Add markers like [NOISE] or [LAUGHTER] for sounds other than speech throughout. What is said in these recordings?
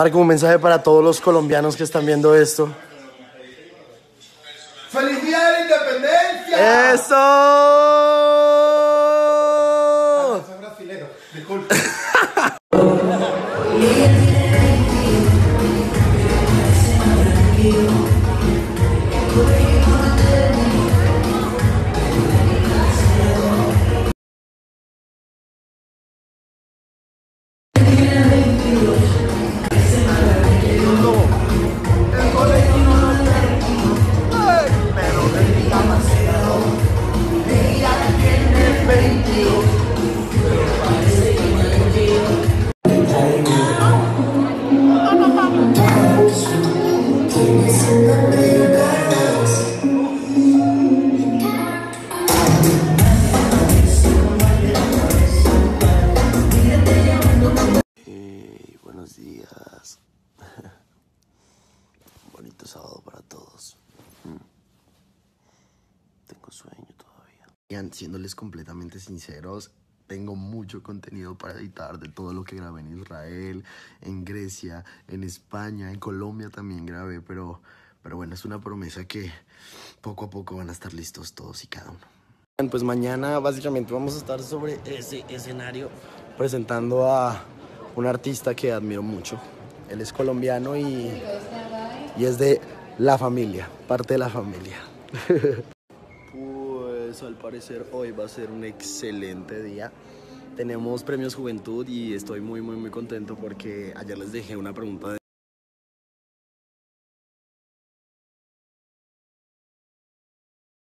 Marco, un mensaje para todos los colombianos que están viendo esto. ¡Feliz Día de la Independencia! ¡Eso! Soy brasilero, disculpe. Días. [LAUGHS] Bonito sábado para todos. Mm. Tengo sueño todavía. Bien, siéndoles completamente sinceros, tengo mucho contenido para editar de todo lo que grabé en Israel, en Grecia, en España, en Colombia también grabé, pero, pero bueno, es una promesa que poco a poco van a estar listos todos y cada uno. Pues mañana básicamente vamos a estar sobre ese escenario presentando a un artista que admiro mucho. Él es colombiano y, y es de la familia, parte de la familia. [LAUGHS] Pues al parecer hoy va a ser un excelente día. Tenemos premios Juventud y estoy muy muy muy contento porque ayer les dejé una pregunta de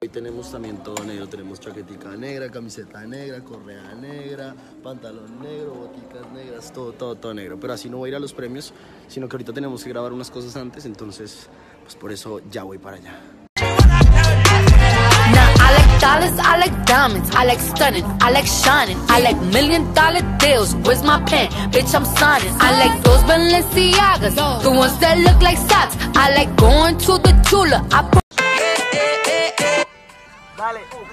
Hoy tenemos también todo negro, tenemos chaquetica negra, camiseta negra, correa negra, pantalón negro, boticas negras, todo, todo, todo negro. Pero así no voy a ir a los premios, sino que ahorita tenemos que grabar unas cosas antes, entonces pues por eso ya voy para allá. Dollars, I like diamonds, I like stunning, I like shining, I like million dollar deals. Where's my pen? Bitch, I'm signing. I like those Balenciagas, the ones that look like socks. I like going to the Tula. I pro-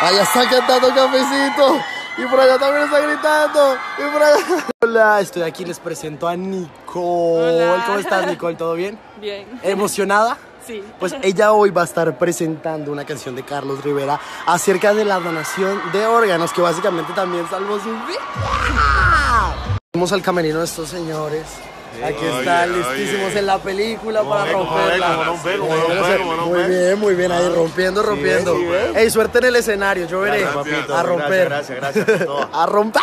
Allá está cantando cafecito. Y por allá también está gritando. Y por allá. Hola, estoy aquí. Les presento a Nicole. Hola. ¿Cómo estás, Nicole? ¿Todo bien? Bien. ¿Emocionada? Sí. Pues ella hoy va a estar presentando una canción de Carlos Rivera acerca de la donación de órganos, que básicamente también salvó su vida. Vamos al camerino de estos señores. Aquí están listísimos en la película para romperla. Muy bien, muy bien, ahí rompiendo, rompiendo. Ey, suerte en el escenario, yo veré. A romper. Gracias, gracias. [LAUGHS] A romper.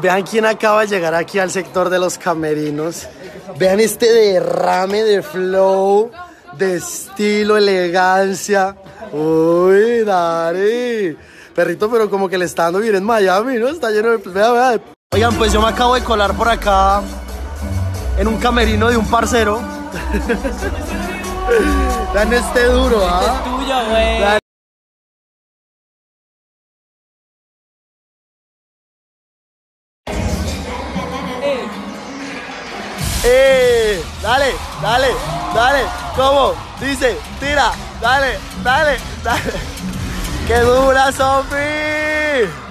Vean quién acaba de llegar aquí al sector de los camerinos. Vean este derrame de flow, de estilo, elegancia. Uy, Dari. Perrito, pero como que le está dando bien en Miami, ¿no? Está lleno de... Vea, vea. Oigan, pues yo me acabo de colar por acá en un camerino de un parcero. Vean este duro, ¿ah? Tuyo, güey. ¡Eh! Dale, dale, dale. ¿Cómo? Dice, tira, dale, dale, dale. [LAUGHS] ¡Qué dura, Sofi!